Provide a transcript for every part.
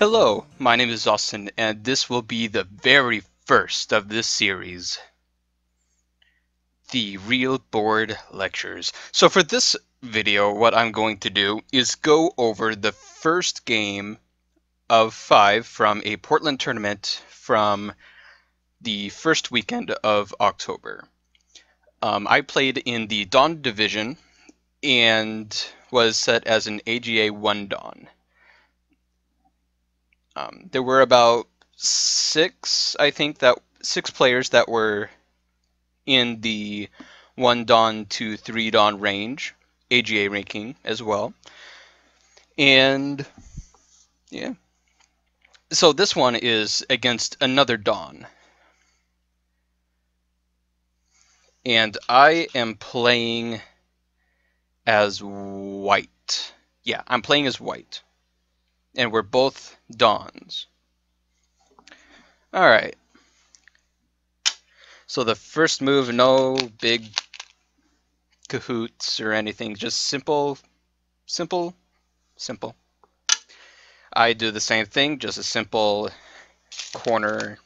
Hello, my name is Austin, and this will be the very first of this series. The Real Board Lectures. So for this video, what I'm going to do is go over the first game of five from a Portland tournament from the first weekend of October. Um, I played in the Dan Division and was set as an AGA 1 Dan. Um, there were about six, I think, that six players that were in the one dan to three dan range, AGA ranking as well. And yeah. So this one is against another dan. And I am playing as white. Yeah, I'm playing as white and we're both dans. Alright. So the first move, no big cahoots or anything, just simple, simple, simple. I do the same thing, just a simple corner.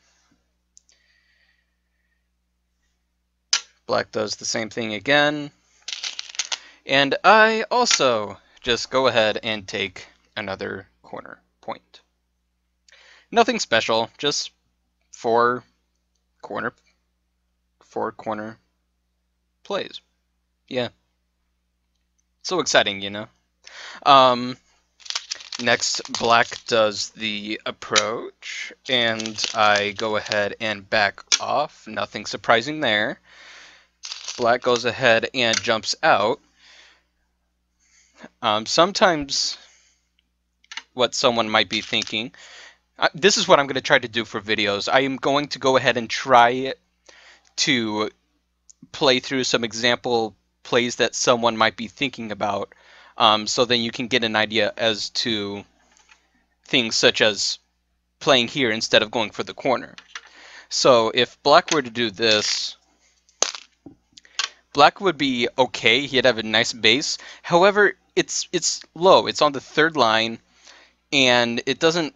Black does the same thing again. And I also just go ahead and take another corner point. Nothing special, just four corner four corner plays. Yeah. So exciting, you know. Um, next, black does the approach, and I go ahead and back off. Nothing surprising there. Black goes ahead and jumps out. Um, sometimes what someone might be thinking. This is what I'm going to try to do for videos. I am going to go ahead and try to play through some example plays that someone might be thinking about um, so then you can get an idea as to things such as playing here instead of going for the corner. So if black were to do this, black would be okay. He'd have a nice base. However, it's it's low. It's on the third line and it doesn't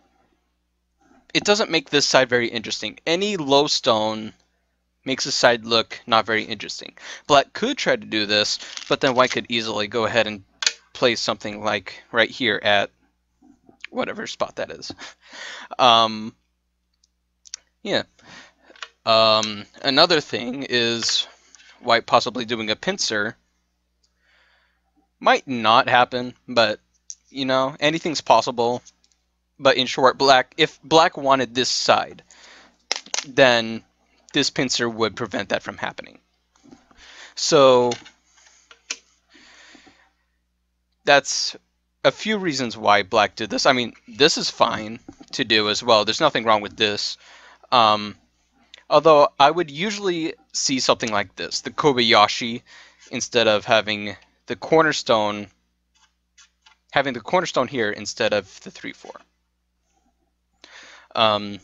it doesn't make this side very interesting. Any low stone makes the side look not very interesting. Black could try to do this, but then white could easily go ahead and place something like right here at whatever spot that is. Um, yeah. Um, another thing is white possibly doing a pincer. Might not happen, but you know, anything's possible. But in short, black if black wanted this side, then this pincer would prevent that from happening. So that's a few reasons why black did this. I mean, this is fine to do as well. There's nothing wrong with this. Um, although I would usually see something like this, the Kobayashi, instead of having the cornerstone having the cornerstone here instead of the 3-4. Um,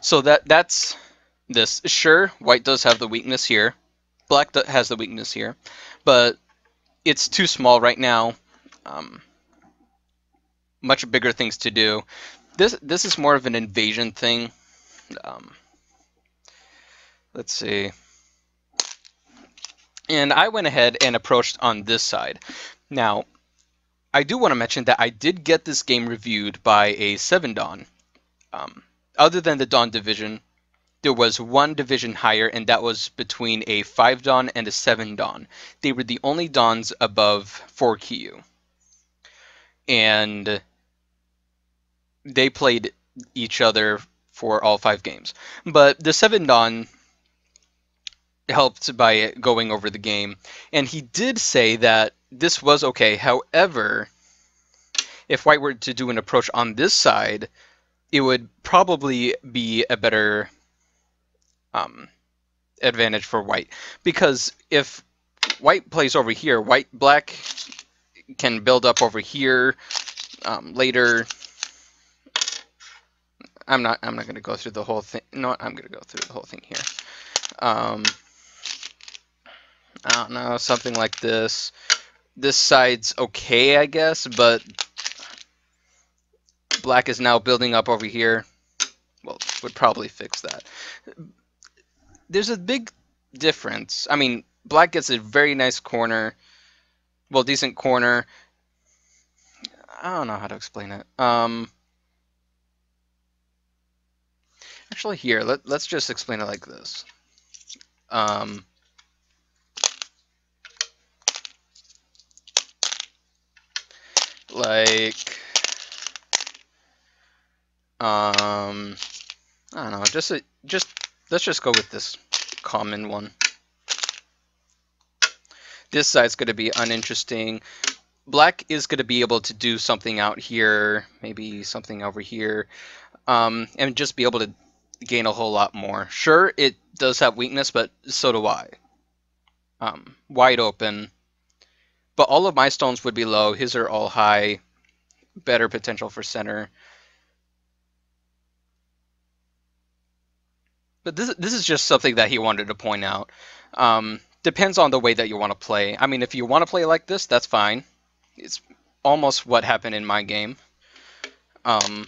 so that that's this. Sure, white does have the weakness here. Black has the weakness here. But it's too small right now. Um, much bigger things to do. This this is more of an invasion thing. Um, let's see. And I went ahead and approached on this side. Now, I do want to mention that I did get this game reviewed by a 7 Dan. Um, other than the Dan division, there was one division higher, and that was between a 5 Dan and a 7 Dan. They were the only Dans above 4 Kyu. And they played each other for all five games. But the 7 Dan helped by going over the game, and he did say that this was okay. However, if white were to do an approach on this side, it would probably be a better um, advantage for white. Because if white plays over here, white black can build up over here um, later. I'm not. I'm not going to go through the whole thing. No, I'm going to go through the whole thing here. Um, I don't know, something like this this side's okay, I guess, but black is now building up over here. Well, would probably fix that. There's a big difference. I mean, black gets a very nice corner. Well, decent corner. I don't know how to explain it. Um, actually, here, let, let's just explain it like this. Um, like, um, I don't know, just, a, just, let's just go with this common one. This side's going to be uninteresting. Black is going to be able to do something out here, maybe something over here, um, and just be able to gain a whole lot more. Sure, it does have weakness, but so do I. Um, wide open. But all of my stones would be low. His are all high. Better potential for center. But this, this is just something that he wanted to point out. Um, depends on the way that you want to play. I mean, if you want to play like this, that's fine. It's almost what happened in my game. Um,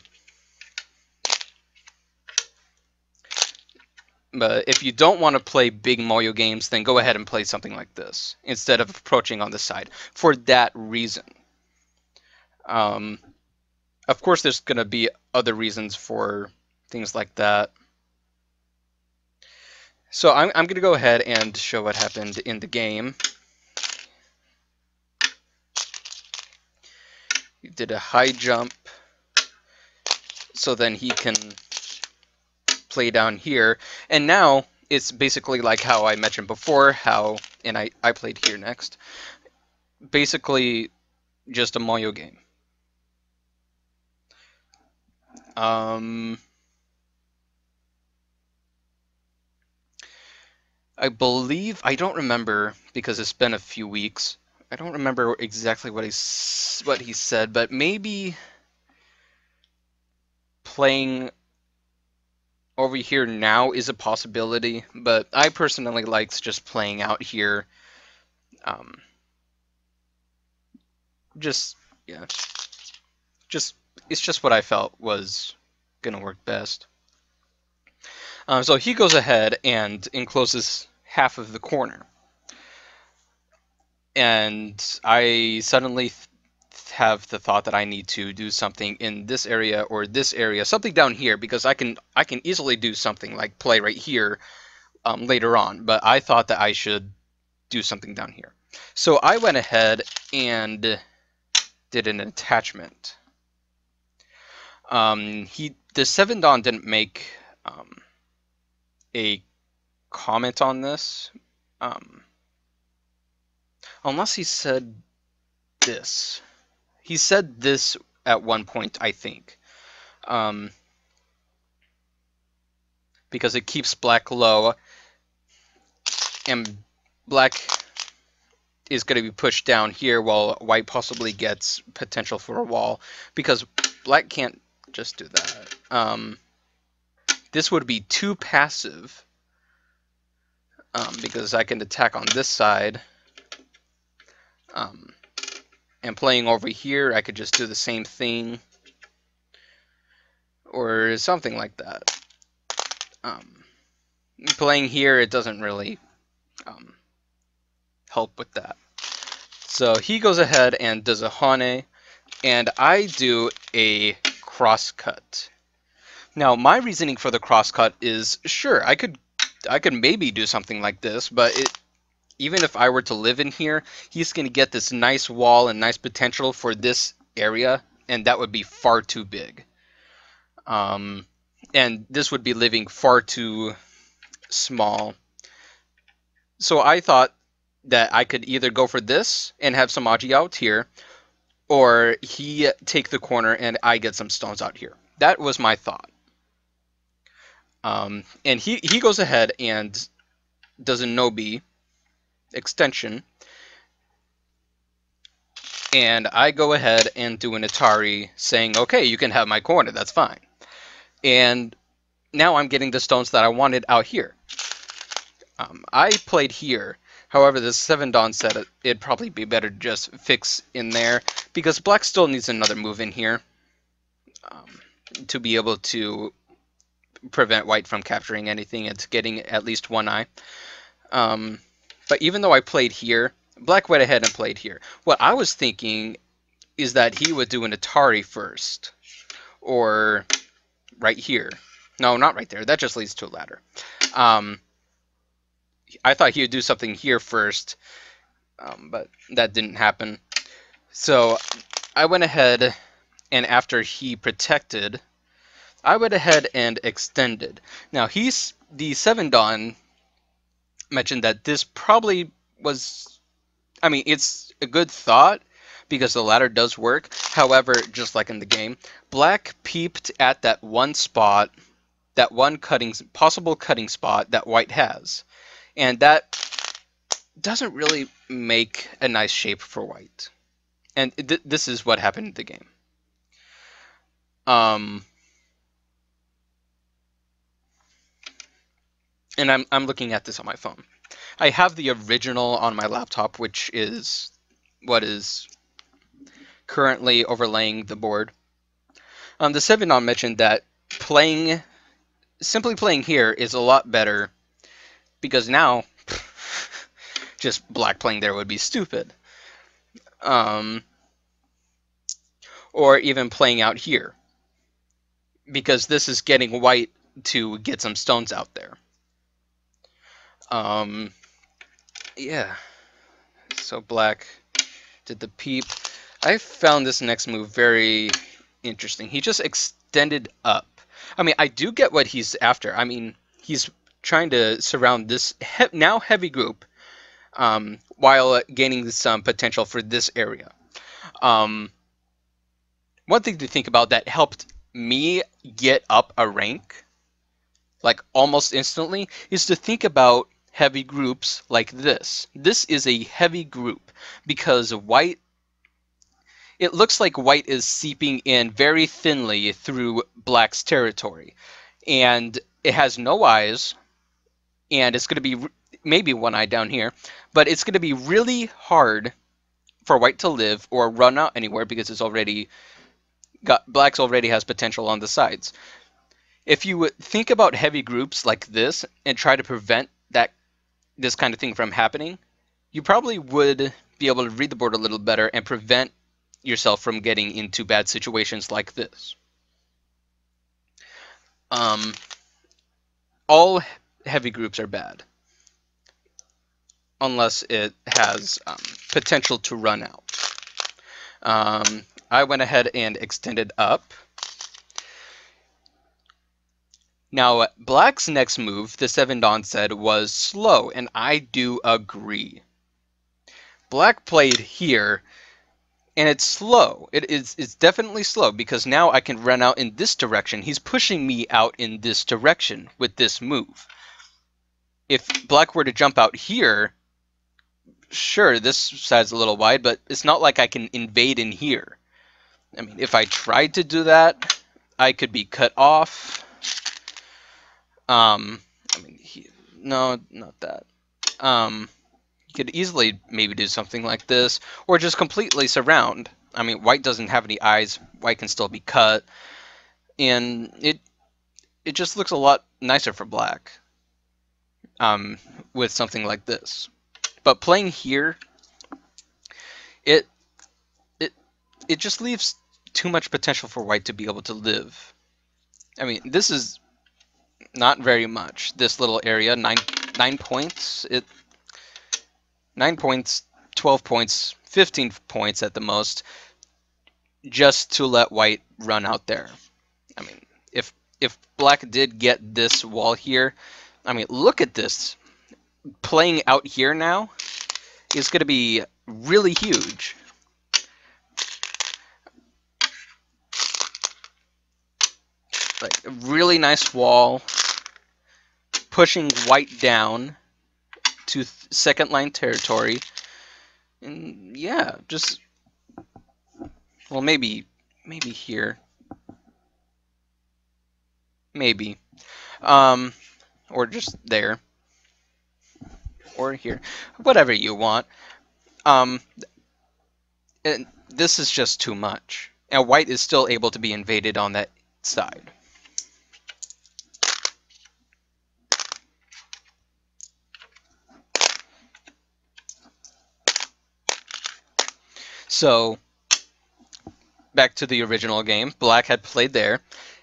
but if you don't want to play big moyo games, then go ahead and play something like this instead of approaching on the side for that reason. Um, of course, there's going to be other reasons for things like that. So I'm, I'm going to go ahead and show what happened in the game. He did a high jump, so then he can play down here. And now it's basically like how I mentioned before, how, and I, I played here next, basically just a moyo game. Um, I believe I don't remember because it's been a few weeks. I don't remember exactly what he what he said, but maybe playing over here now is a possibility. But I personally likes just playing out here. Um, just yeah, just it's just what I felt was gonna work best. Um, so he goes ahead and encloses half of the corner. And I suddenly have the thought that I need to do something in this area or this area, something down here, because I can I can easily do something like play right here um, later on. But I thought that I should do something down here. So I went ahead and did an attachment. Um, he the Seven Dan didn't make um, a comment on this. Um, unless he said this. He said this at one point, I think. Um, because it keeps black low, and black is going to be pushed down here while white possibly gets potential for a wall, because black can't just do that. Um, this would be too passive um, because I can attack on this side. Um, and playing over here, I could just do the same thing. Or something like that. Um, playing here, it doesn't really um, help with that. So he goes ahead and does a Hane, and I do a crosscut. Now, my reasoning for the crosscut is sure I could, I could maybe do something like this, but it, even if I were to live in here, he's going to get this nice wall and nice potential for this area, and that would be far too big. Um, and this would be living far too small. So I thought that I could either go for this and have some Aji out here, or he take the corner and I get some stones out here. That was my thought. Um, and he, he goes ahead and does a Nobi extension. And I go ahead and do an Atari saying, okay, you can have my corner, that's fine. And now I'm getting the stones that I wanted out here. Um, I played here. However, the Seven Dan said it, it'd probably be better to just fix in there because Black still needs another move in here. um, to be able to prevent white from capturing anything. It's getting at least one eye. Um, but even though I played here, black went ahead and played here. What I was thinking is that he would do an Atari first, or right here. No, not right there. That just leads to a ladder. Um, I thought he would do something here first, um, but that didn't happen. So I went ahead, and after he protected, I went ahead and extended. Now he's the Seven Dan mentioned that this probably was, I mean, it's a good thought because the ladder does work. However, just like in the game, Black peeped at that one spot, that one cutting possible cutting spot that White has, and that doesn't really make a nice shape for White. And th this is what happened in the game. Um, and I'm, I'm looking at this on my phone. I have the original on my laptop, which is what is currently overlaying the board. Um, the Seven Dan mentioned that playing, simply playing here is a lot better because now just black playing there would be stupid. Um, or even playing out here because this is getting white to get some stones out there. Um, yeah. So black did the peep. I found this next move very interesting. He just extended up. I mean, I do get what he's after. I mean, he's trying to surround this he now heavy group um, while gaining some potential for this area. Um, one thing to think about that helped me get up a rank, like almost instantly, is to think about heavy groups like this. This is a heavy group because white it looks like white is seeping in very thinly through black's territory. And it has no eyes, and it's going to be maybe one eye down here, but it's going to be really hard for white to live or run out anywhere because it's already got blacks already has potential on the sides. If you think about heavy groups like this and try to prevent this kind of thing from happening, you probably would be able to read the board a little better and prevent yourself from getting into bad situations like this. Um, all heavy groups are bad unless it has um, potential to run out. Um, I went ahead and extended up Now, Black's next move, the Seven Dan said, was slow, and I do agree. Black played here, and it's slow. It is it's definitely slow because now I can run out in this direction. He's pushing me out in this direction with this move. If Black were to jump out here, sure, this side's a little wide, but it's not like I can invade in here. I mean, if I tried to do that, I could be cut off. Um, I mean, he, no, not that. Um, you could easily maybe do something like this, or just completely surround. I mean, white doesn't have any eyes. White can still be cut, and it it just looks a lot nicer for black. Um, with something like this, but playing here, it it it just leaves too much potential for white to be able to live. I mean, this is not very much. This little area, nine nine points. It nine points, twelve points, fifteen points at the most, just to let white run out there. I mean, if if black did get this wall here, I mean, look at this. Playing out here now is going to be really huge. Like a really nice wall pushing white down to second line territory. And yeah, just well maybe maybe here. Maybe. Um or just there. Or here. Whatever you want. Um and this is just too much. and white is still able to be invaded on that side. So, back to the original game, black had played there,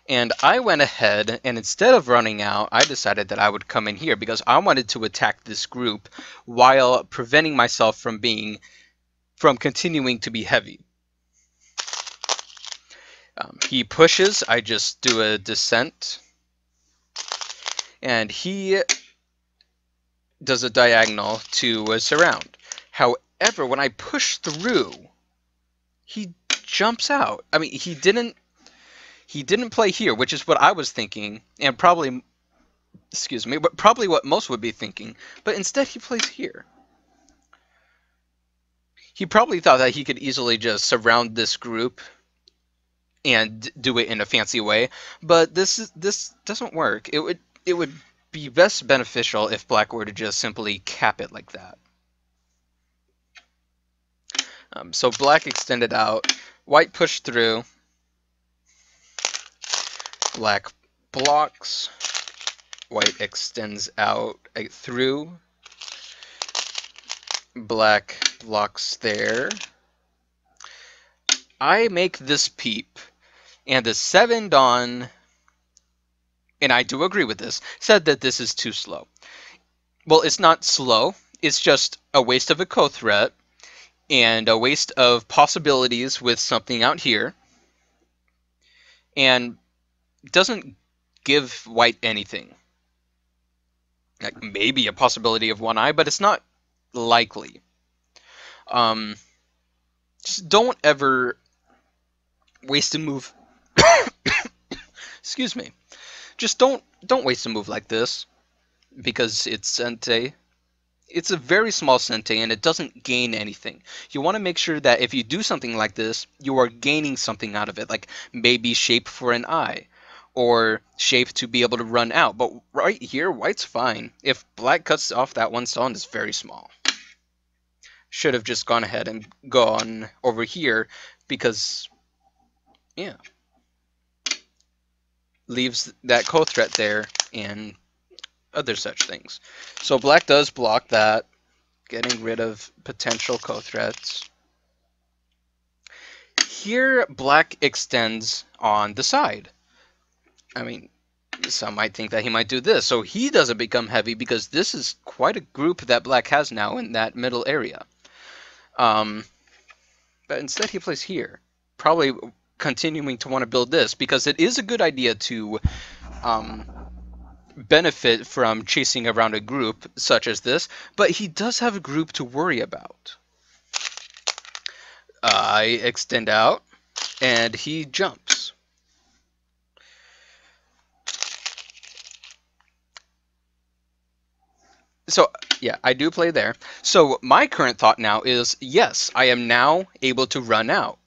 and I went ahead and instead of running out, I decided that I would come in here because I wanted to attack this group while preventing myself from being from continuing to be heavy. Um, he pushes, I just do a descent. And he does a diagonal to a surround. However, when I push through, he jumps out. I mean, he didn't he didn't play here, which is what I was thinking, and probably excuse me, but probably what most would be thinking. But instead, he plays here. He probably thought that he could easily just surround this group and do it in a fancy way, but this is, this doesn't work. It would it would be best beneficial if black were to just simply cap it like that. Um, so black extended out, white pushed through, black blocks, white extends out uh, through, black blocks there. I make this peep and the Seven Dan, and I do agree with this, said that this is too slow. Well, it's not slow. It's just a waste of a ko-threat and a waste of possibilities with something out here. And doesn't give white anything. Like maybe a possibility of one eye, but it's not likely. Um, just don't ever waste a move Excuse me. Just don't don't waste a move like this because it's Sente. It's a very small Sente and it doesn't gain anything. You want to make sure that if you do something like this, you are gaining something out of it, like maybe shape for an eye or shape to be able to run out. But right here, white's fine. If black cuts off that one stone, it's very small. Should have just gone ahead and gone over here because, yeah leaves that ko-threat there and other such things. So black does block that, getting rid of potential ko-threats. Here, black extends on the side. I mean, some might think that he might do this. So he doesn't become heavy because this is quite a group that black has now in that middle area. Um, but instead he plays here. Probably continuing to want to build this because it is a good idea to um, benefit from chasing around a group such as this, but he does have a group to worry about. I extend out, and he jumps. So, yeah, I do play there. So, my current thought now is, yes, I am now able to run out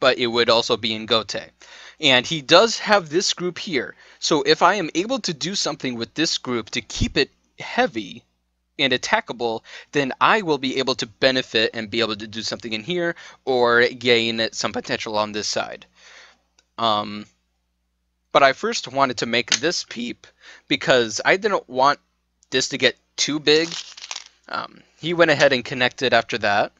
but it would also be in Gote. And he does have this group here. So if I am able to do something with this group to keep it heavy and attackable, then I will be able to benefit and be able to do something in here or gain some potential on this side. Um, but I first wanted to make this peep because I didn't want this to get too big. Um, he went ahead and connected after that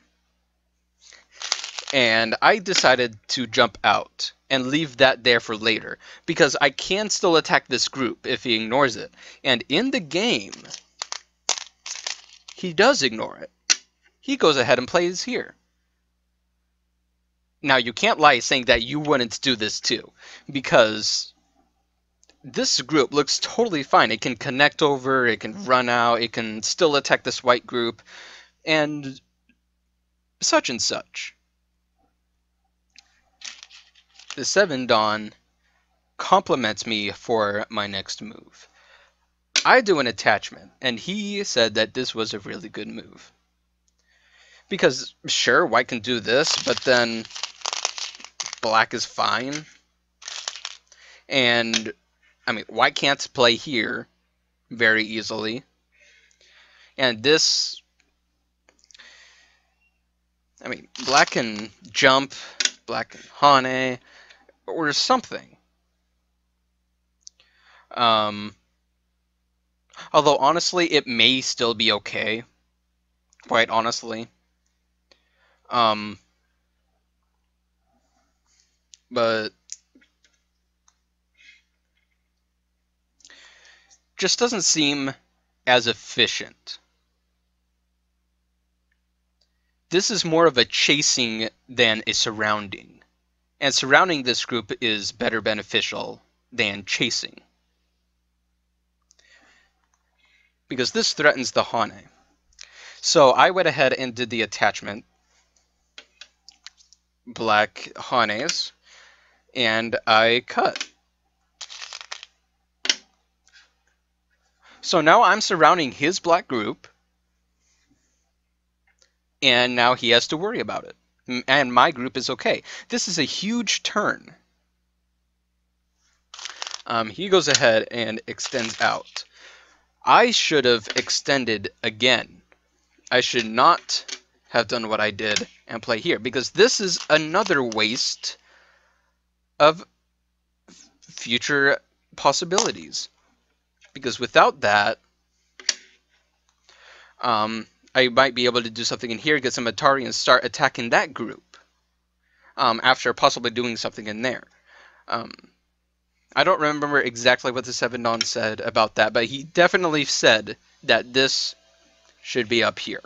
and I decided to jump out and leave that there for later because I can still attack this group if he ignores it. And in the game, he does ignore it. He goes ahead and plays here. Now, you can't lie saying that you wouldn't do this too, because this group looks totally fine. It can connect over, it can run out, it can still attack this white group, and such and such the Seven Dan compliments me for my next move. I do an attachment, and he said that this was a really good move. Because, sure, white can do this, but then black is fine. And, I mean, white can't play here very easily. And this, I mean, black can jump, black and Hane or something. Um, although honestly, it may still be okay. Quite honestly. Um, but just doesn't seem as efficient. This is more of a chasing than a surrounding. And surrounding this group is better beneficial than chasing. Because this threatens the Hane. So I went ahead and did the attachment. Black Hanes. And I cut. So now I'm surrounding his black group, and now he has to worry about it. And my group is okay. This is a huge turn. Um, he goes ahead and extends out. I should have extended again. I should not have done what I did and play here because this is another waste of future possibilities because without that, um, I might be able to do something in here, get some Atari, and start attacking that group um, after possibly doing something in there. Um, I don't remember exactly what the Seven Dan said about that, but he definitely said that this should be up here.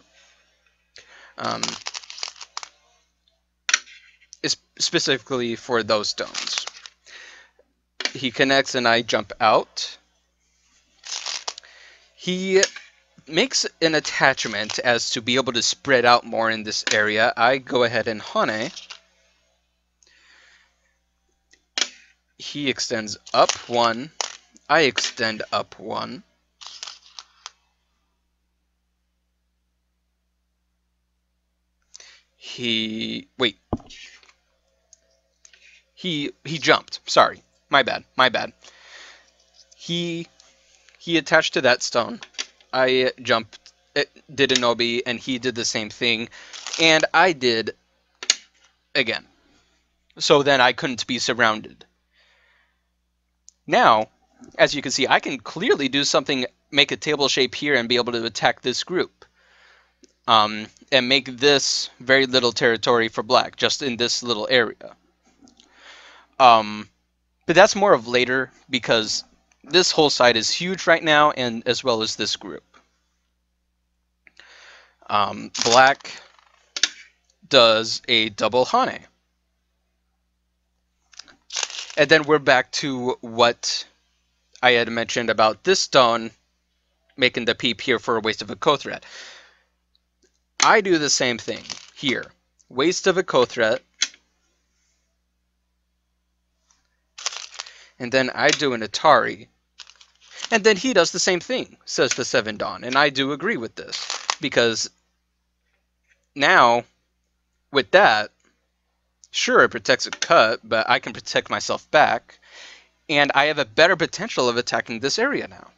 Um, specifically for those stones. He connects and I jump out he makes an attachment as to be able to spread out more in this area. I go ahead and Hane. He extends up one. I extend up one. He wait. He he jumped. Sorry. My bad. My bad. He he attached to that stone. I jumped, eh, did an obi, and he did the same thing, and I did again. So then I couldn't be surrounded. Now, as you can see, I can clearly do something, make a table shape here and be able to attack this group. Um, and make this very little territory for black, just in this little area. Um, but that's more of later because this whole site is huge right now, and as well as this group. Um, black does a double Hane. And then we're back to what I had mentioned about this stone making the peep here for a waste of a ko-threat. I do the same thing here. Waste of a ko-threat. And then I do an Atari and then he does the same thing, says the Seven Dan. And I do agree with this. Because now, with that, sure, it protects a cut, but I can protect myself back. And I have a better potential of attacking this area now.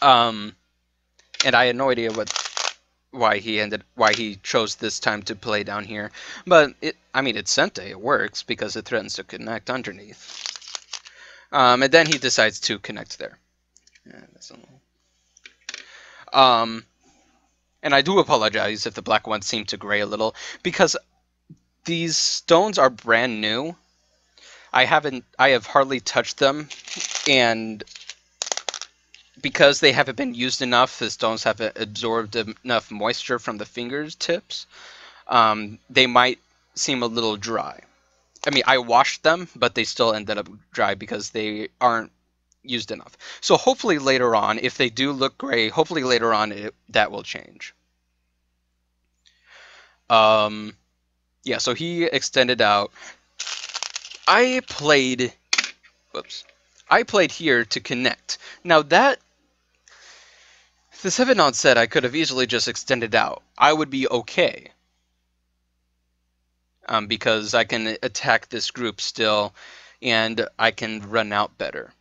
Um, and I had no idea what why he ended why he chose this time to play down here. But it I mean it's Sente, it works because it threatens to connect underneath. Um, and then he decides to connect there. Um, and I do apologize if the black ones seem to gray a little, because these stones are brand new. I haven't, I have hardly touched them, and because they haven't been used enough, the stones haven't absorbed enough moisture from the fingertips, um, they might seem a little dry. I mean, I washed them, but they still ended up dry because they aren't used enough. So hopefully later on, if they do look gray, hopefully later on it, that will change. Um, yeah, so he extended out. I played, whoops, I played here to connect. Now that, the 7 on set I could have easily just extended out. I would be okay um, because I can attack this group still and I can run out better.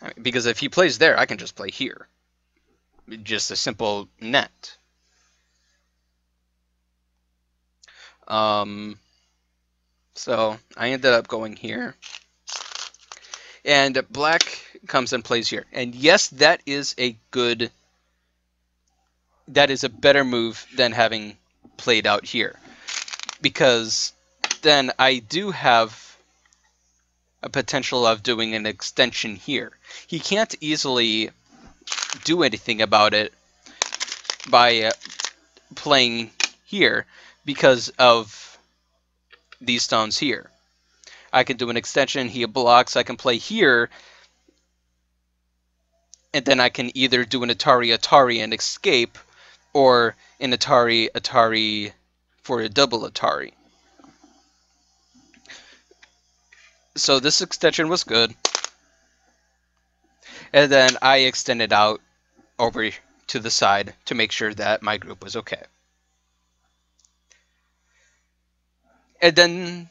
I mean, because if he plays there, I can just play here. Just a simple net. Um, so I ended up going here. And black comes and plays here. And yes, that is a good that is a better move than having played out here. Because then I do have a potential of doing an extension here. He can't easily do anything about it by uh, playing here because of these stones here. I can do an extension, he blocks, I can play here, and then I can either do an Atari Atari and escape, or an Atari Atari for a double Atari. So this extension was good. And then I extended out over to the side to make sure that my group was okay. And then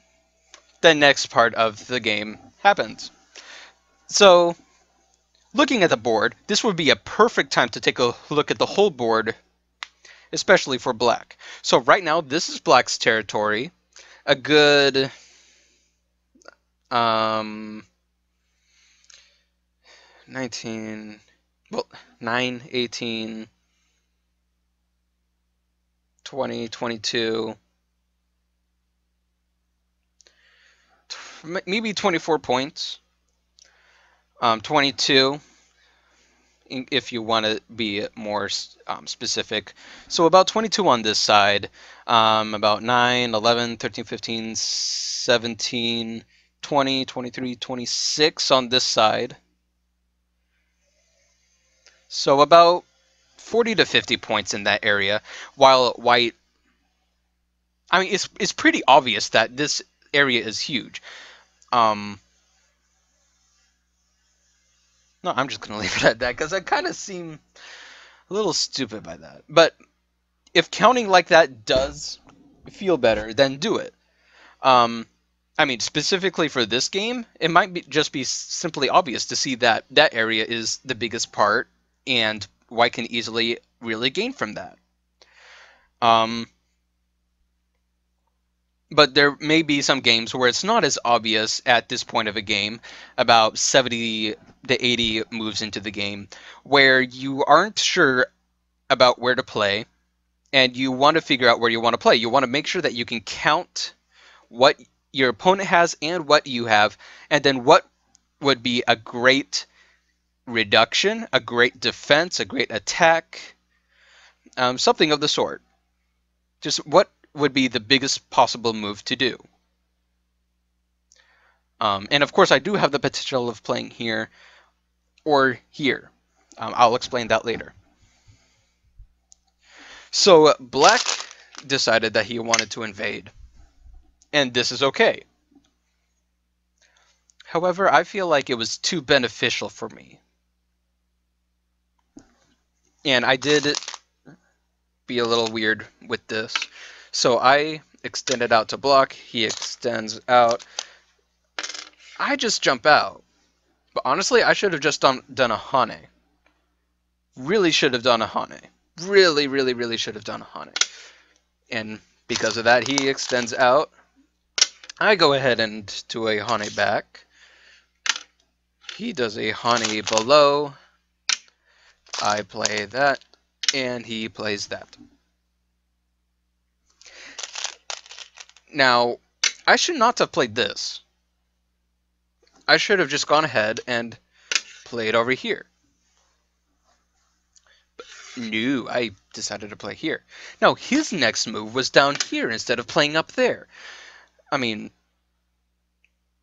the next part of the game happens. So, looking at the board, this would be a perfect time to take a look at the whole board especially for black. So right now, this is black's territory. A good um, 19, well, 9, 18, 20, 22, maybe 24 points. Um, 22 if you want to be more um, specific. So about 22 on this side, um, about 9, 11, 13, 15, 17, 20, 23, 26 on this side. So about 40 to 50 points in that area, while white, I mean, it's, it's pretty obvious that this area is huge. Um, no, I'm just gonna leave it at that because I kind of seem a little stupid by that. But if counting like that does feel better, then do it. Um, I mean, specifically for this game, it might be, just be simply obvious to see that that area is the biggest part, and White can easily really gain from that. Um, but there may be some games where it's not as obvious at this point of a game, about 70 to 80 moves into the game, where you aren't sure about where to play, and you want to figure out where you want to play. You want to make sure that you can count what your opponent has and what you have, and then what would be a great reduction, a great defense, a great attack, um, something of the sort. Just what would be the biggest possible move to do. Um, and of course, I do have the potential of playing here or here. Um, I'll explain that later. So Black decided that he wanted to invade, and this is okay. However, I feel like it was too beneficial for me. And I did be a little weird with this. So I extended out to block, he extends out. I just jump out. But honestly, I should have just done, done a Hane. Really should have done a Hane. Really, really, really should have done a Hane. And because of that, he extends out. I go ahead and do a Hane back. He does a Hane below. I play that, and he plays that. Now, I should not have played this. I should have just gone ahead and played over here. But no, I decided to play here. Now, his next move was down here instead of playing up there. I mean,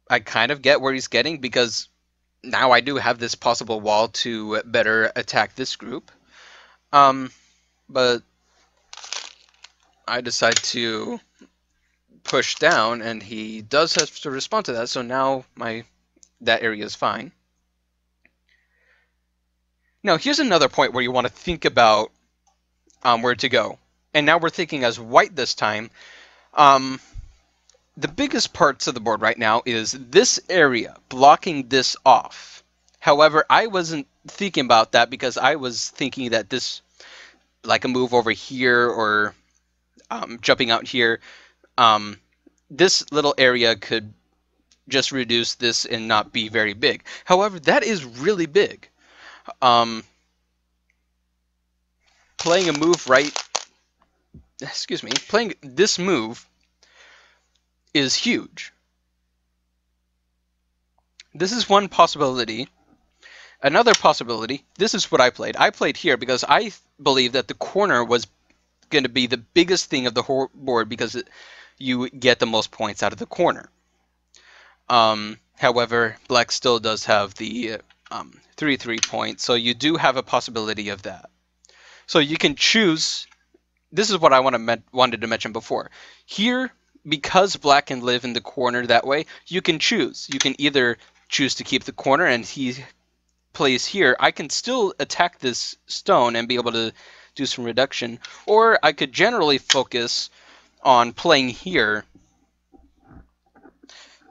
I kind of get where he's getting because now I do have this possible wall to better attack this group. Um, but I decide to push down, and he does have to respond to that. So now my that area is fine. Now here's another point where you want to think about um, where to go. And now we're thinking as white this time. Um, the biggest parts of the board right now is this area, blocking this off. However, I wasn't thinking about that because I was thinking that this, like a move over here or um, jumping out here, um, this little area could just reduce this and not be very big. However, that is really big. Um, playing a move right, excuse me, playing this move is huge. This is one possibility. Another possibility, this is what I played. I played here because I believe that the corner was going to be the biggest thing of the board because it, you get the most points out of the corner. Um, however, black still does have the um, 3 3 points, so you do have a possibility of that. So you can choose. This is what I want to wanted to mention before. Here, because black can live in the corner that way, you can choose. You can either choose to keep the corner and he plays here. I can still attack this stone and be able to do some reduction, or I could generally focus on playing here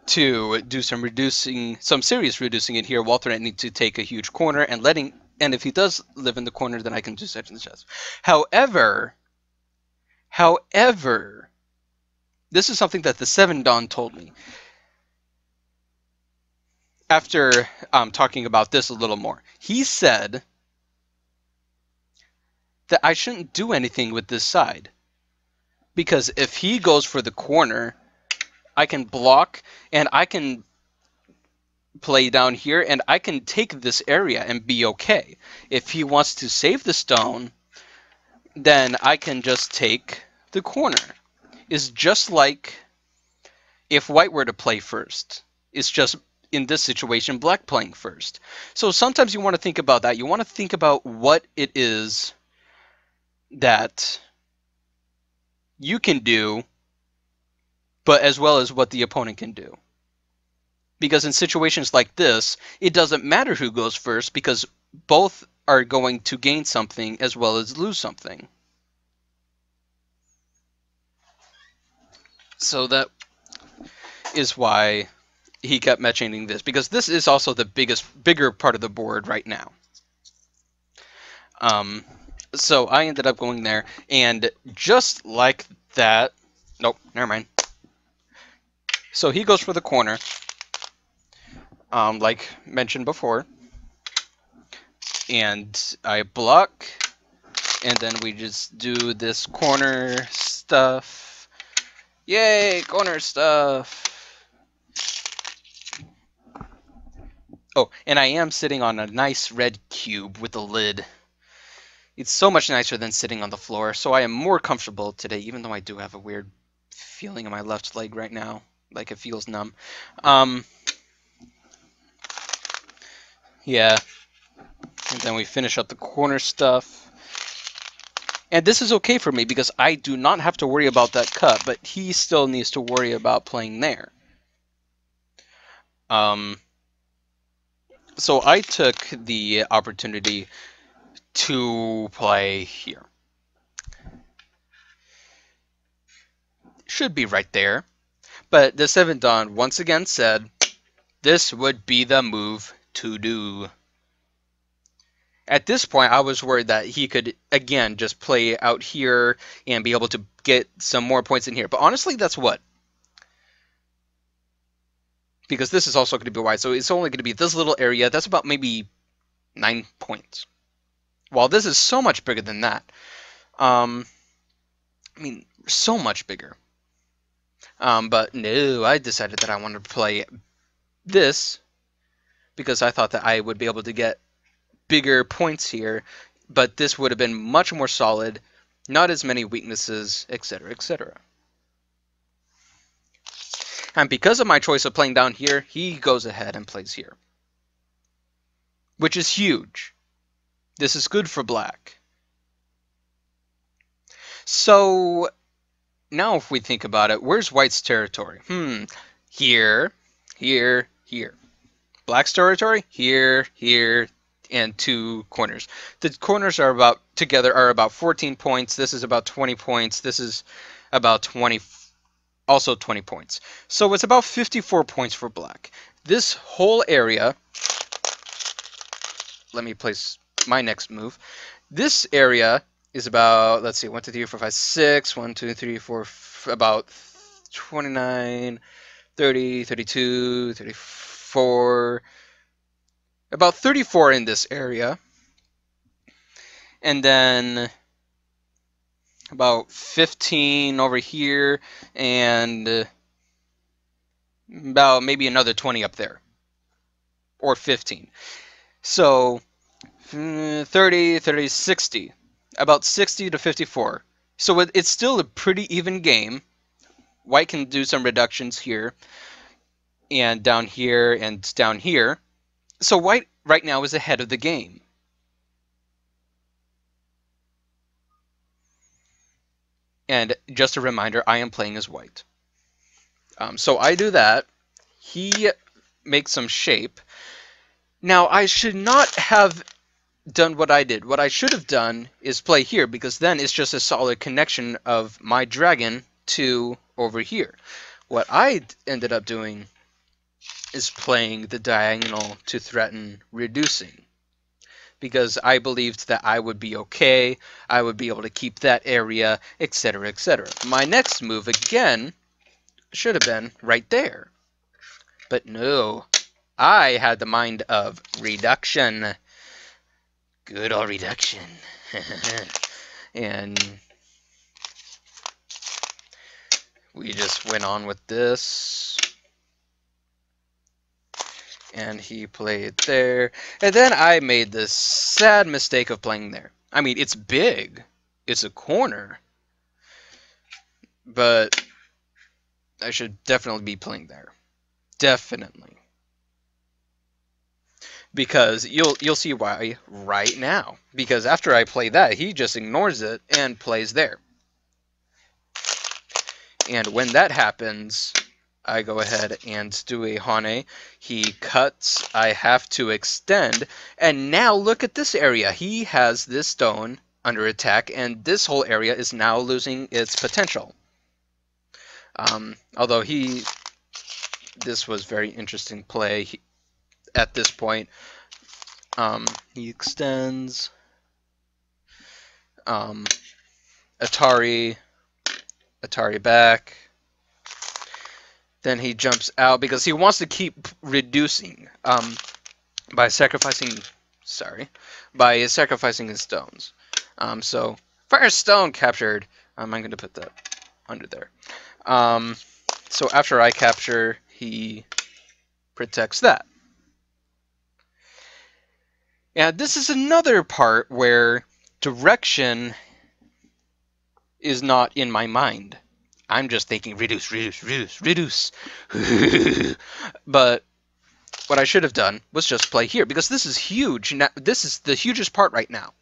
to do some reducing, some serious reducing in here while threatening to take a huge corner and letting, and if he does live in the corner, then I can do such and such. However, however, this is something that the Seven Dan told me. After um, talking about this a little more, he said that I shouldn't do anything with this side. Because if he goes for the corner, I can block and I can play down here and I can take this area and be okay. If he wants to save the stone, then I can just take the corner. It's just like if white were to play first. It's just in this situation black playing first. So sometimes you want to think about that. You want to think about what it is that you can do, but as well as what the opponent can do. Because in situations like this, it doesn't matter who goes first because both are going to gain something as well as lose something. So that is why he kept mentioning this because this is also the biggest, bigger part of the board right now. Um, so I ended up going there, and just like that, nope, never mind. So he goes for the corner, um, like mentioned before, and I block, and then we just do this corner stuff. Yay, corner stuff! Oh, and I am sitting on a nice red cube with a lid. It's so much nicer than sitting on the floor, so I am more comfortable today, even though I do have a weird feeling in my left leg right now, like it feels numb. Um, yeah. And then we finish up the corner stuff. And this is okay for me because I do not have to worry about that cut, but he still needs to worry about playing there. Um, so I took the opportunity to play here. Should be right there. But the Seven Dan once again said this would be the move to do. At this point, I was worried that he could, again, just play out here and be able to get some more points in here. But honestly, that's what? Because this is also going to be wide, so it's only going to be this little area. That's about maybe nine points. While this is so much bigger than that. Um, I mean, so much bigger. Um, but no, I decided that I wanted to play this because I thought that I would be able to get bigger points here, but this would have been much more solid, not as many weaknesses, etc., etc. And because of my choice of playing down here, he goes ahead and plays here. Which is huge. This is good for black. So now if we think about it, where's white's territory? Hmm, here, here, here. Black's territory? Here, here, and two corners. The corners are about, together, are about 14 points. This is about 20 points. This is about 20, also 20 points. So it's about 54 points for black. This whole area, let me place my next move. This area is about, let's see, 1, 2, 3, 4, 5, 6, 1, 2, 3, 4, about 29, 30, 32, 34, about 34 in this area. And then about 15 over here, and uh, about maybe another 20 up there, or 15. So 30, 30, 60, about 60 to 54. So it's still a pretty even game. White can do some reductions here, and down here, and down here. So white right now is ahead of the game. And just a reminder, I am playing as white. Um, so I do that. He makes some shape. Now, I should not have done what I did. What I should have done is play here, because then it's just a solid connection of my dragon to over here. What I ended up doing is playing the diagonal to threaten reducing because I believed that I would be okay, I would be able to keep that area, etc., etc. My next move, again, should have been right there. But no, I had the mind of reduction. Good old reduction. and we just went on with this and he played there. And then I made the sad mistake of playing there. I mean, it's big, it's a corner, but I should definitely be playing there. Definitely. Because you'll you'll see why right now. Because after I play that, he just ignores it and plays there. And when that happens, I go ahead and do a Hane. He cuts, I have to extend, and now look at this area. He has this stone under attack, and this whole area is now losing its potential. Um, although he, this was very interesting play he, at this point. Um, he extends. Um, Atari, Atari back then he jumps out because he wants to keep reducing um, by sacrificing. Sorry, by sacrificing his stones. Um, so fire stone captured. Um, I'm going to put that under there. Um, so after I capture, he protects that. Yeah, this is another part where direction is not in my mind. I'm just thinking reduce, reduce, reduce, reduce. but what I should have done was just play here because this is huge. This is the hugest part right now.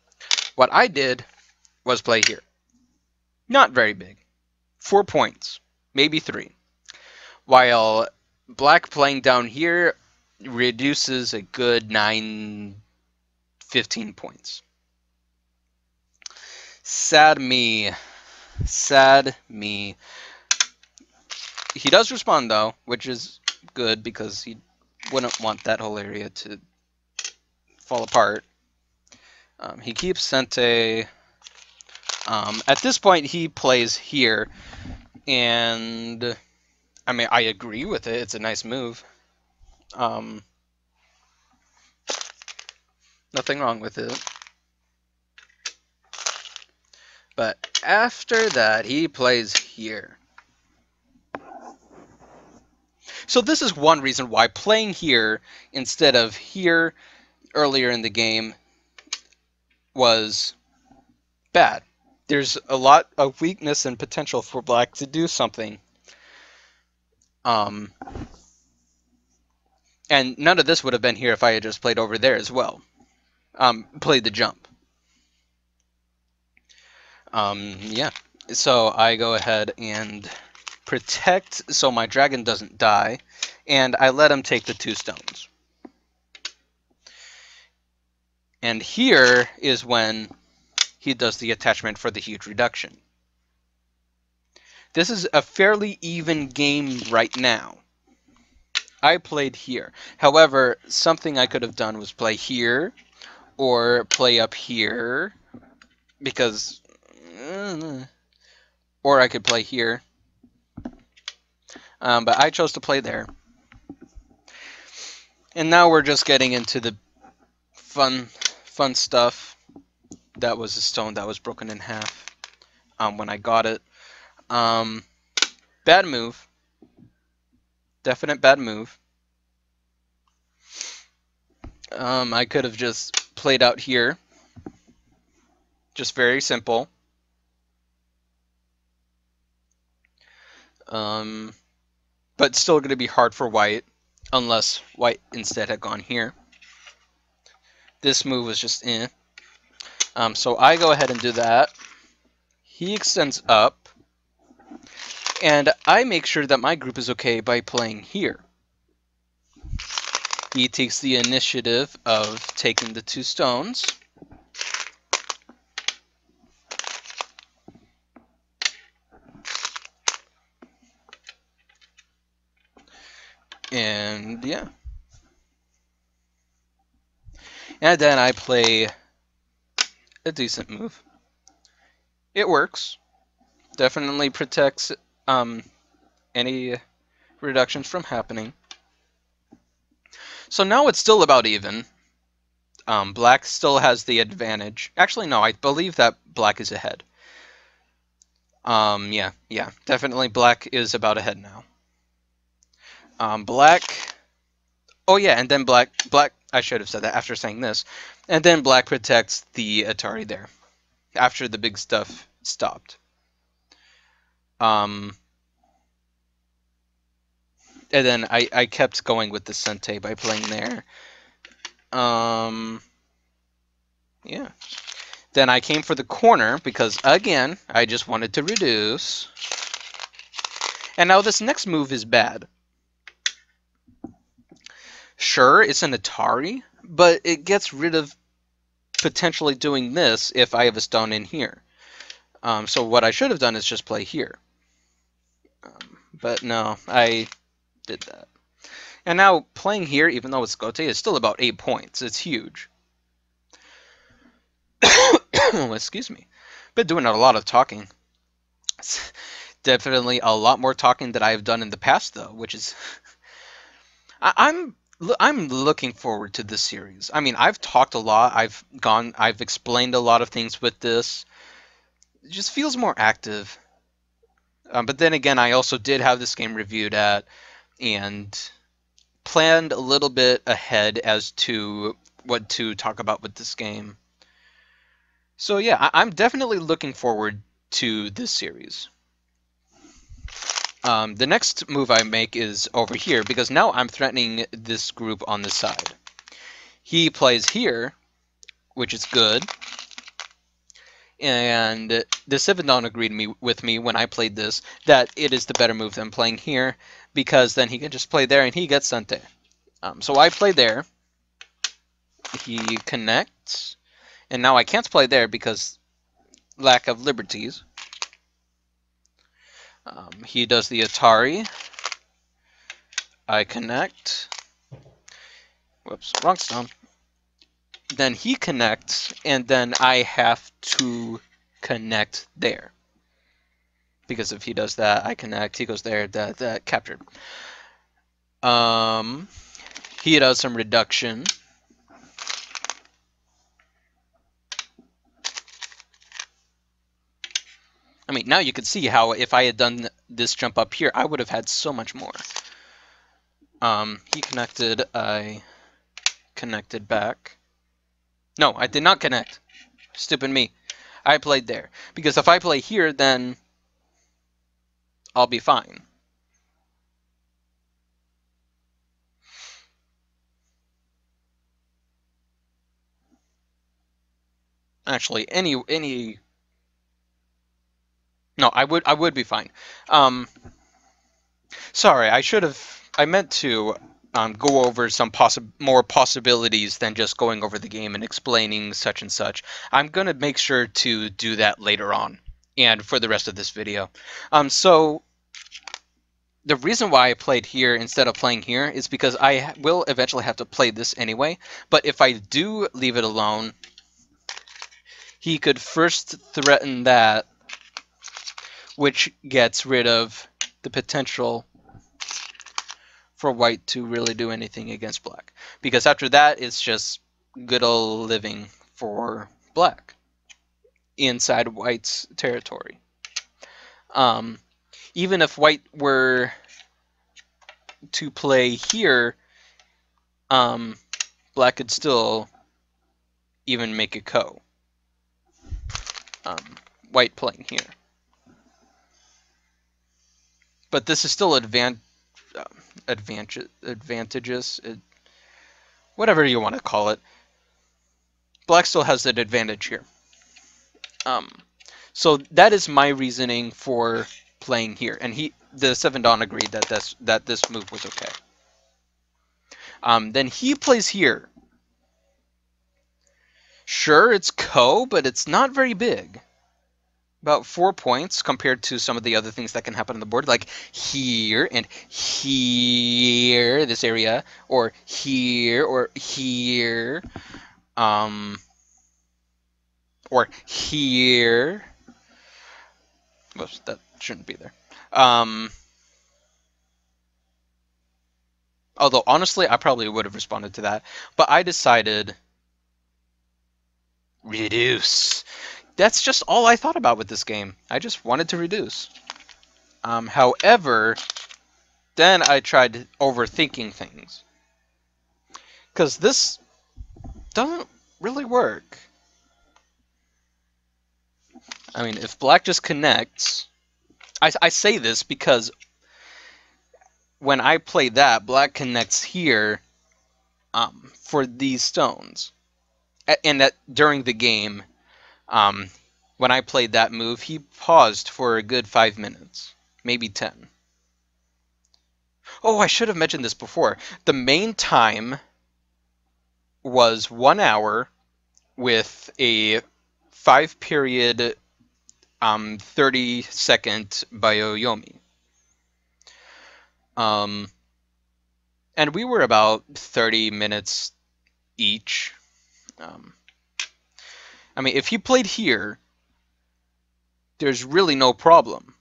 What I did was play here. Not very big. Four points, maybe three. While black playing down here reduces a good 9, 15 points. Sad me. Sad me. He does respond though, which is good because he wouldn't want that whole area to fall apart. Um, he keeps Sente. Um, at this point, he plays here, and I mean, I agree with it. It's a nice move. Um, nothing wrong with it. But after that, he plays here. So this is one reason why playing here instead of here earlier in the game was bad. There's a lot of weakness and potential for black to do something. Um, and none of this would have been here if I had just played over there as well. Um, played the jump. Um, yeah, so I go ahead and protect so my dragon doesn't die, and I let him take the two stones. And here is when he does the attachment for the huge reduction. This is a fairly even game right now. I played here. However, something I could have done was play here or play up here because or I could play here. Um, but I chose to play there. And now we're just getting into the fun, fun stuff. That was a stone that was broken in half um, when I got it. Um, bad move. Definite bad move. Um, I could have just played out here. Just very simple. Um, but still going to be hard for white, unless white instead had gone here. This move was just. Eh. Um, so I go ahead and do that. He extends up. And I make sure that my group is okay by playing here. He takes the initiative of taking the two stones. And yeah. And then I play a decent move. It works. Definitely protects um, any reductions from happening. So now it's still about even. Um, black still has the advantage. Actually, no, I believe that black is ahead. Um, yeah, yeah, definitely black is about ahead now. Um, black. Oh yeah, and then black. Black. I should have said that after saying this. And then black protects the Atari there after the big stuff stopped. Um, and then I, I kept going with the Sente by playing there. Um, yeah. Then I came for the corner because, again, I just wanted to reduce. And now this next move is bad. Sure, it's an Atari, but it gets rid of potentially doing this if I have a stone in here. Um, so what I should have done is just play here. Um, but no, I did that. And now playing here, even though it's Gote, is still about 8 points. It's huge. Excuse me. Been doing a lot of talking. It's definitely a lot more talking that I've done in the past, though, which is... I'm I'm looking forward to this series. I mean, I've talked a lot. I've gone. I've explained a lot of things with this. It just feels more active. Um, but then again, I also did have this game reviewed at and planned a little bit ahead as to what to talk about with this game. So yeah, I- I'm definitely looking forward to this series. Um, the next move I make is over here because now I'm threatening this group on the side. He plays here, which is good. And the seven dan agreed me, with me when I played this that it is the better move than playing here because then he can just play there and he gets Sente. Um, so I play there. He connects. And now I can't play there because lack of liberties. Um, he does the Atari. I connect. Whoops, wrong stone. Then he connects, and then I have to connect there. Because if he does that, I connect, he goes there, that, that, captured. Um, he does some reduction. I mean, now you can see how if I had done this jump up here, I would have had so much more. Um, he connected, I connected back. No, I did not connect. Stupid me. I played there. Because if I play here, then I'll be fine. Actually, any any no, I would I would be fine. Um, sorry, I should have. I meant to um, go over some possi more possibilities than just going over the game and explaining such and such. I'm gonna make sure to do that later on and for the rest of this video. Um, so the reason why I played here instead of playing here is because I will eventually have to play this anyway. But if I do leave it alone, he could first threaten that which gets rid of the potential for white to really do anything against black. Because after that, it's just good old living for black inside white's territory. Um, even if white were to play here, um, black could still even make a ko. Um, white playing here. But this is still advan uh, advantage advantageous, it, whatever you want to call it. Black still has an advantage here. Um, so that is my reasoning for playing here, and he, the Seven Dan, agreed that this that this move was okay. Um, then he plays here. Sure, it's Ko, but it's not very big. About four points compared to some of the other things that can happen on the board, like here and here, this area, or here or here, um, or here. Whoops, that shouldn't be there. Um, although honestly, I probably would have responded to that, but I decided reduce. That's just all I thought about with this game. I just wanted to reduce. Um, however, then I tried overthinking things. Because this doesn't really work. I mean, if black just connects... I, I say this because when I play that, black connects here um, for these stones and that during the game, um, when I played that move, he paused for a good five minutes, maybe ten. Oh, I should have mentioned this before. The main time was one hour with a five period, um, 30 second Byoyomi. Um, and we were about 30 minutes each um, I mean, if you played here, there's really no problem.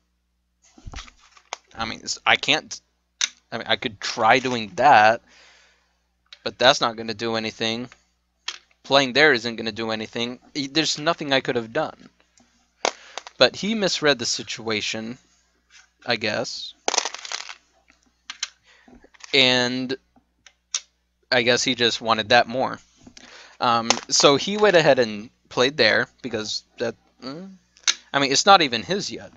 I mean, I can't. I mean, I could try doing that, but that's not going to do anything. Playing there isn't going to do anything. There's nothing I could have done. But he misread the situation, I guess. And I guess he just wanted that more. Um, so he went ahead and played there because that. Mm, I mean, it's not even his yet.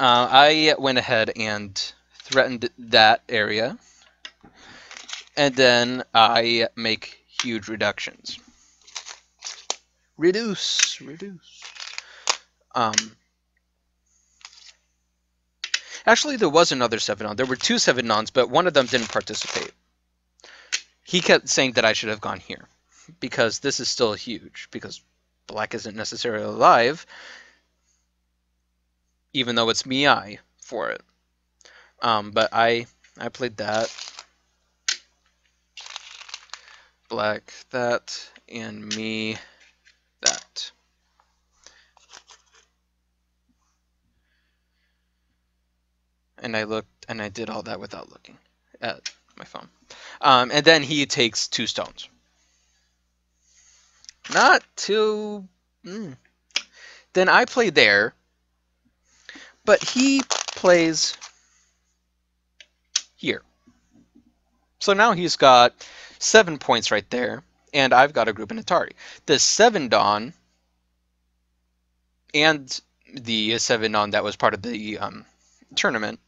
Uh, I went ahead and threatened that area, and then I make huge reductions. Reduce, reduce. Um, actually, there was another seven dan. There were two seven dans, but one of them didn't participate. He kept saying that I should have gone here because this is still huge, because black isn't necessarily alive, even though it's miai for it. Um, but I I played that. Black that, and me that. And I looked, and I did all that without looking at my phone. Um, and then he takes two stones. Not too. Mm. Then I play there, but he plays here. So now he's got seven points right there, and I've got a group in Atari. The seven Dan and the seven Dan that was part of the um, tournament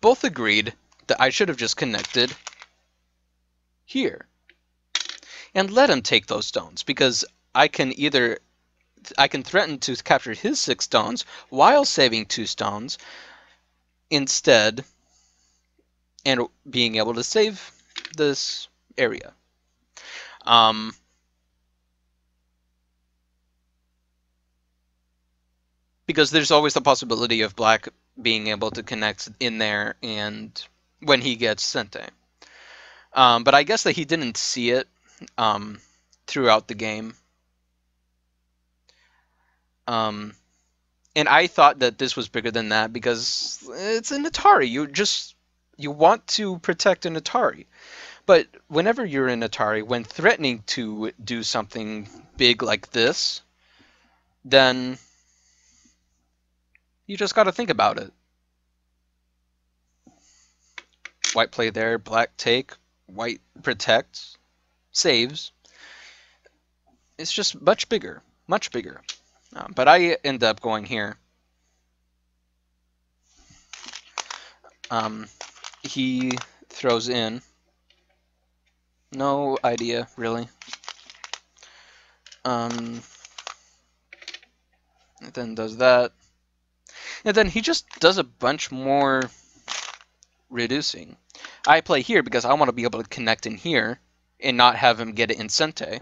both agreed that I should have just connected here and let him take those stones because I can either I can threaten to capture his six stones while saving two stones instead and being able to save this area. Um, because there's always the possibility of black being able to connect in there and when he gets Sente. Um, but I guess that he didn't see it um, throughout the game. Um, and I thought that this was bigger than that because it's an Atari. You just you want to protect an Atari. But whenever you're in Atari, when threatening to do something big like this, then you just got to think about it. White play there, black take, white protects, saves. It's just much bigger, much bigger. Um, but I end up going here. Um, he throws in. No idea, really. Um, and then does that. And then he just does a bunch more reducing. I play here because I want to be able to connect in here and not have him get it in Sente.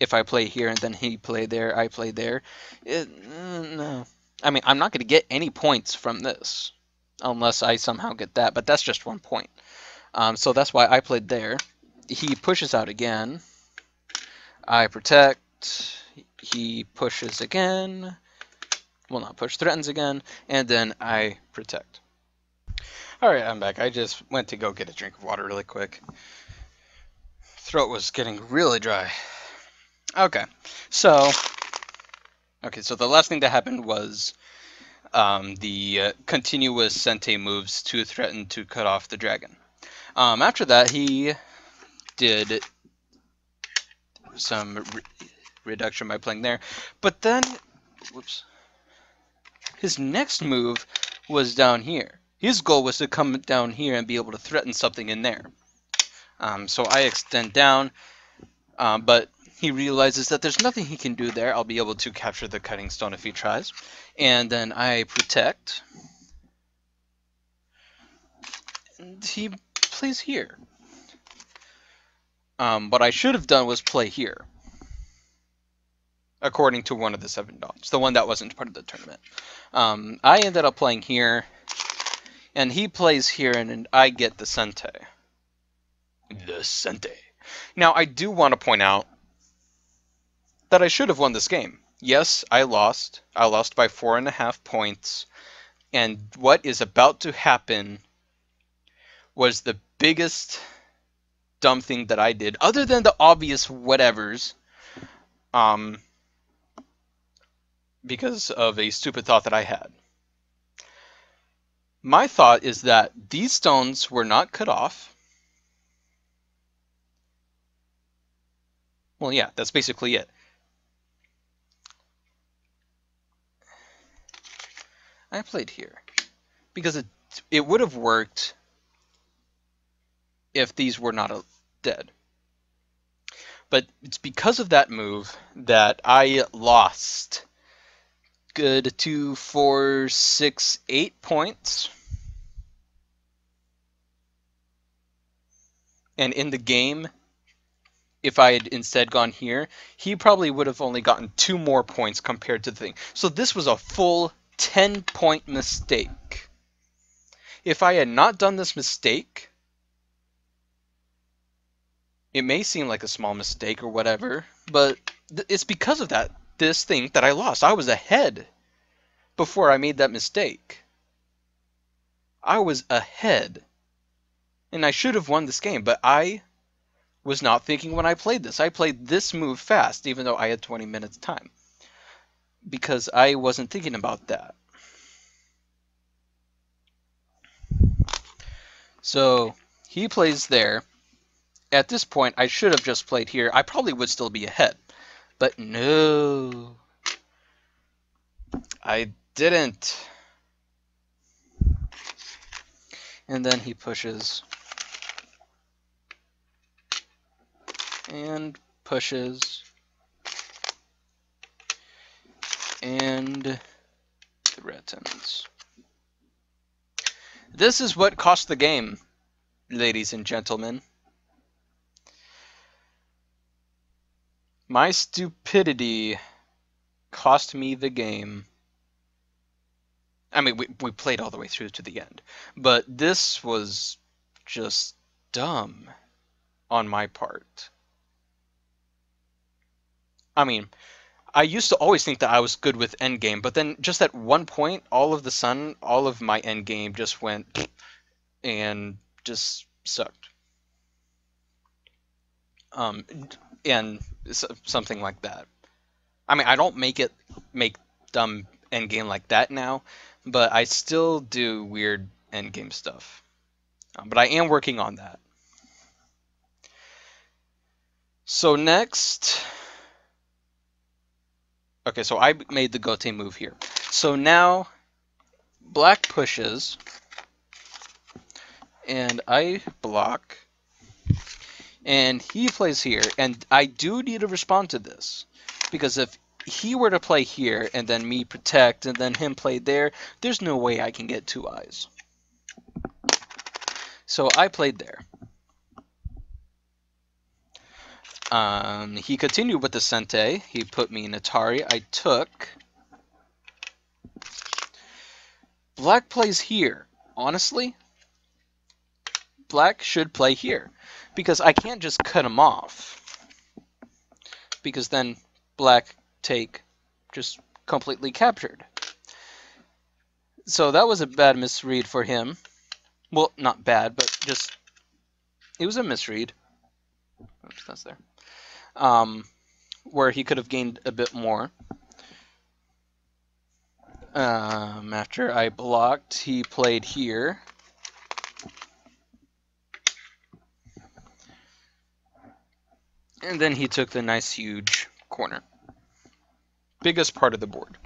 If I play here and then he play there, I play there. It, uh, no. I mean, I'm not going to get any points from this unless I somehow get that, but that's just one point. Um, so that's why I played there. He pushes out again. I protect. He pushes again. Well, not push, threatens again, and then I protect. Alright, I'm back. I just went to go get a drink of water really quick. Throat was getting really dry. Okay, so... Okay, so the last thing that happened was um, the uh, continuous Sente moves to threaten to cut off the dragon. Um, after that, he did some re reduction by playing there, but then, whoops, his next move was down here. His goal was to come down here and be able to threaten something in there. Um, so I extend down, um, but he realizes that there's nothing he can do there. I'll be able to capture the cutting stone if he tries. And then I protect. And he plays here. Um, what I should have done was play here. According to one of the seven dogs. The one that wasn't part of the tournament. Um, I ended up playing here. And he plays here and, and I get the Sente. The Sente. Now, I do want to point out that I should have won this game. Yes, I lost. I lost by four and a half points. And what is about to happen was the biggest dumb thing that I did, other than the obvious whatevers, um, because of a stupid thought that I had. My thought is that these stones were not cut off. Well, yeah, that's basically it. I played here because it it would have worked if these were not a dead. But it's because of that move that I lost good two, four, six, eight points. And in the game, if I had instead gone here, he probably would have only gotten two more points compared to the thing. So this was a full 10 point mistake. If I had not done this mistake, it may seem like a small mistake or whatever, but it's because of that this thing that I lost. I was ahead before I made that mistake. I was ahead. And I should have won this game, but I was not thinking when I played this. I played this move fast, even though I had 20 minutes time because I wasn't thinking about that. So he plays there. At this point, I should have just played here. I probably would still be ahead. But no. I didn't. And then he pushes. And pushes. and threatens. This is what cost the game, ladies and gentlemen. My stupidity cost me the game. I mean, we, we played all the way through to the end. But this was just dumb on my part. I mean, I used to always think that I was good with endgame, but then just at one point, all of the sun, all of my endgame just went and just sucked. Um, and something like that. I mean, I don't make it make dumb endgame like that now, but I still do weird endgame stuff. Um, but I am working on that. So next, okay, so I made the Gote move here. So now, black pushes, and I block, and he plays here, and I do need to respond to this, because if he were to play here, and then me protect, and then him play there, there's no way I can get two eyes. So I played there. Um, he continued with the Sente. He put me in Atari. I took. Black plays here. Honestly, Black should play here. Because I can't just cut him off. Because then Black take just completely captured. So that was a bad misread for him. Well, not bad, but just it was a misread. Oops, that's there um, where he could have gained a bit more. Um, after I blocked, he played here. And then he took the nice huge corner. Biggest part of the board.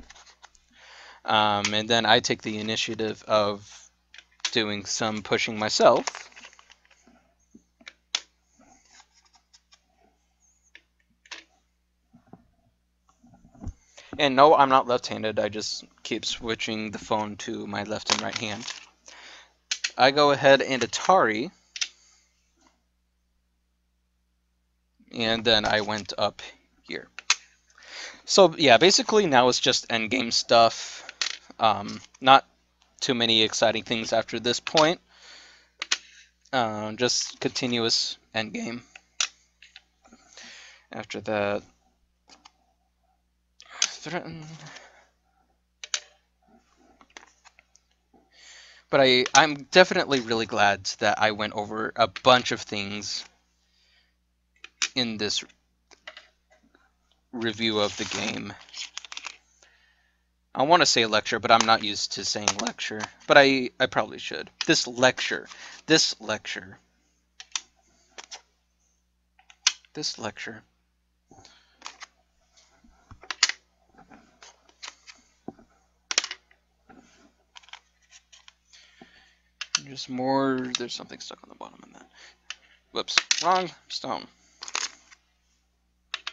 Um, and then I take the initiative of doing some pushing myself. And no, I'm not left-handed. I just keep switching the phone to my left and right hand. I go ahead and Atari. And then I went up here. So yeah, basically now it's just endgame stuff. Um, not too many exciting things after this point. Uh, just continuous endgame. After that, threaten. But I, I'm definitely really glad that I went over a bunch of things in this review of the game. I want to say lecture, but I'm not used to saying lecture. But I, I probably should. This lecture. This lecture. This lecture. Just more. There's something stuck on the bottom of that. Whoops. Wrong. Stone.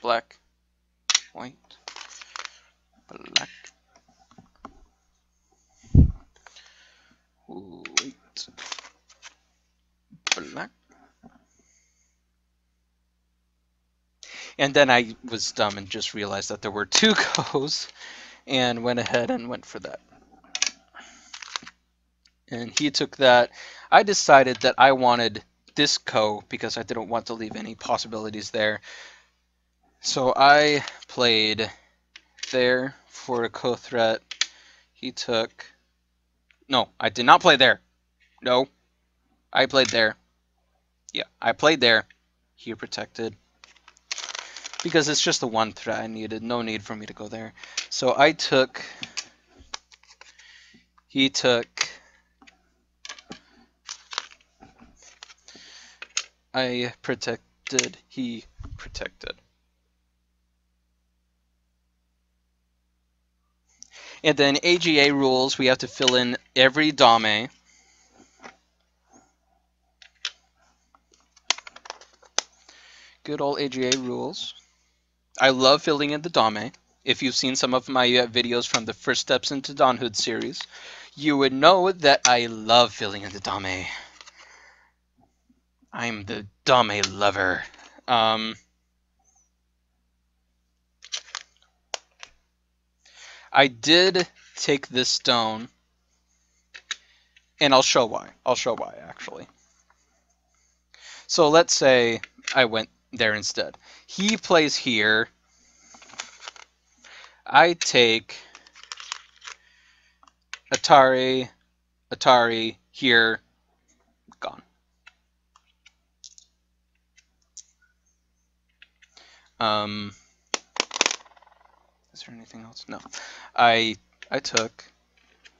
Black. White. Black. White. Black. And then I was dumb and just realized that there were two goes and went ahead and went for that and he took that. I decided that I wanted this ko because I didn't want to leave any possibilities there. So I played there for a ko-threat. He took. No, I did not play there. No, I played there. Yeah, I played there. He protected. Because it's just the one threat I needed. No need for me to go there. So I took. He took I protected, he protected. And then AGA rules, we have to fill in every Dame. Good old AGA rules. I love filling in the Dame. If you've seen some of my uh, videos from the First Steps into Danhood series, you would know that I love filling in the Dame. I'm the Dame lover. Um, I did take this stone, and I'll show why. I'll show why, actually. So let's say I went there instead. He plays here. I take Atari, Atari here, gone. Um, is there anything else? No. I I took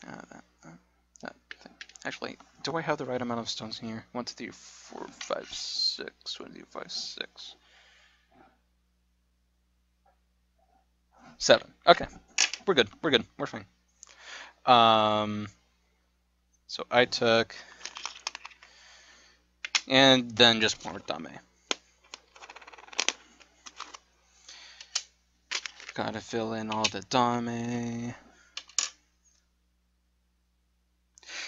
uh, that, that thing. Actually, do I have the right amount of stones in here? One, two, three, four, five, six. One, two, three, five, six. Seven. Okay. We're good. We're good. We're fine. Um, so I took, and then just more dame. Gotta fill in all the dame.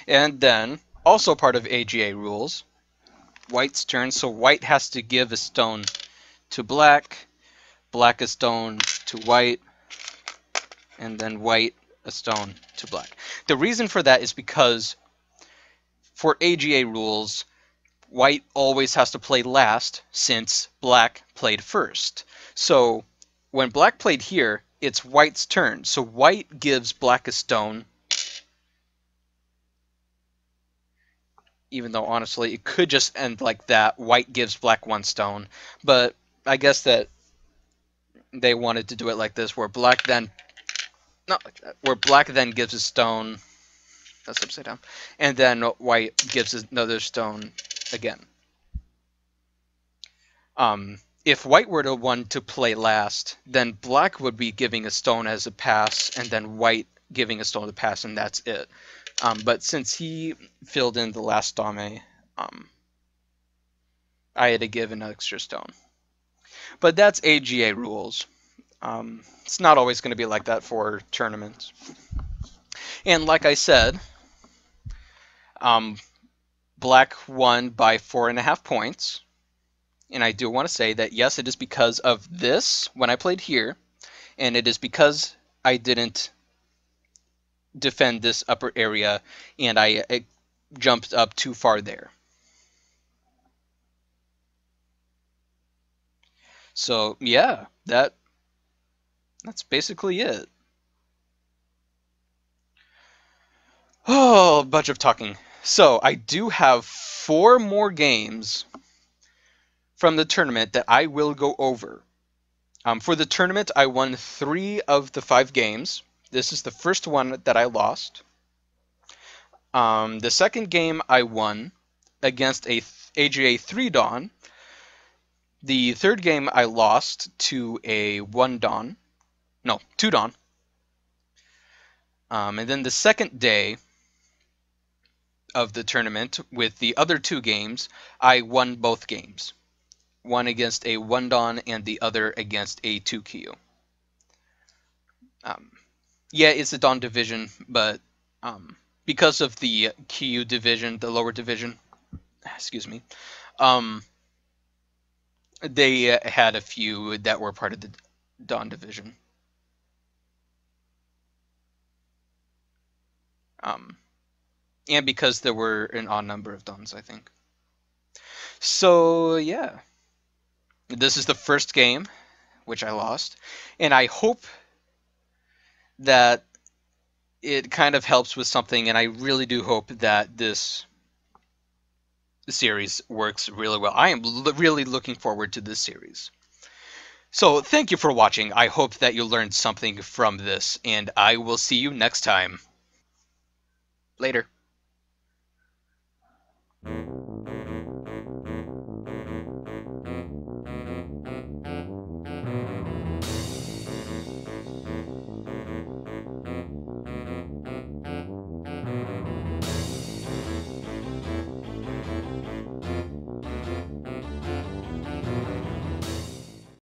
And then, also part of AGA rules, white's turn. So white has to give a stone to black, black a stone to white, and then white a stone to black. The reason for that is because for AGA rules, white always has to play last since black played first. So when black played here, it's white's turn. So white gives black a stone. Even though honestly it could just end like that. White gives black one stone. But I guess that they wanted to do it like this where black then not like that. Where black then gives a stone. That's upside down. And then white gives another stone again. Um, if white were the one to play last, then black would be giving a stone as a pass, and then white giving a stone to pass, and that's it. Um, but since he filled in the last dame, um, I had to give an extra stone. But that's AGA rules. Um, it's not always going to be like that for tournaments. And like I said, um, black won by four and a half points. And I do want to say that yes, it is because of this when I played here, and it is because I didn't defend this upper area and I, I jumped up too far there. So yeah, that that's basically it. Oh, a bunch of talking. So I do have four more games from the tournament that I will go over. Um, for the tournament, I won three of the five games. This is the first one that I lost. Um, the second game I won against a AGA 3 Dan. The third game I lost to a 1 Dan. No, 2 Dan. Um, and then the second day of the tournament with the other two games, I won both games. One against a 1 Dan and the other against a 2 Kyu. Um, yeah, it's a Dan division, but um, because of the Kyu division, the lower division, excuse me, um, they uh, had a few that were part of the Dan division. Um, and because there were an odd number of Dans, I think. So, yeah. This is the first game, which I lost. And I hope that it kind of helps with something, and I really do hope that this series works really well. I am really looking forward to this series. So, thank you for watching. I hope that you learned something from this, and I will see you next time. Later.